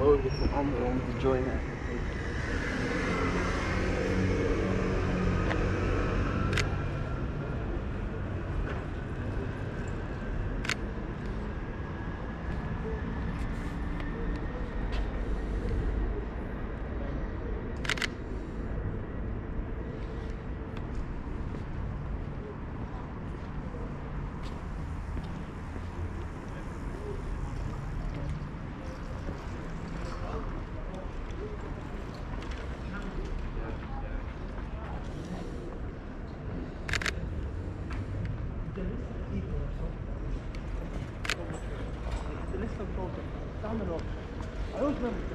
I'm the Amazon to join her. I don't remember.